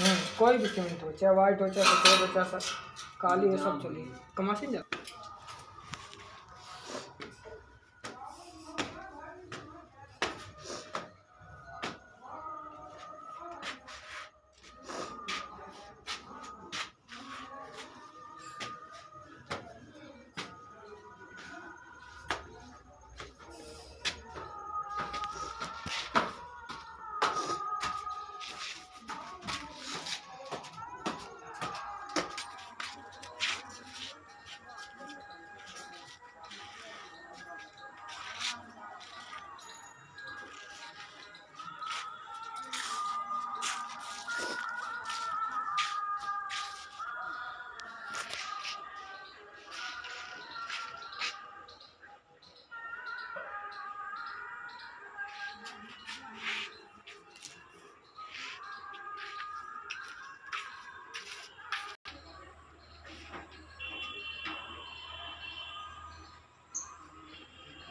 हम्म, कोई भी सीमेंट हो चाहे व्हाइट हो चाहे सफ़ेद हो चाहे काली हो सब चलिए कमासी जा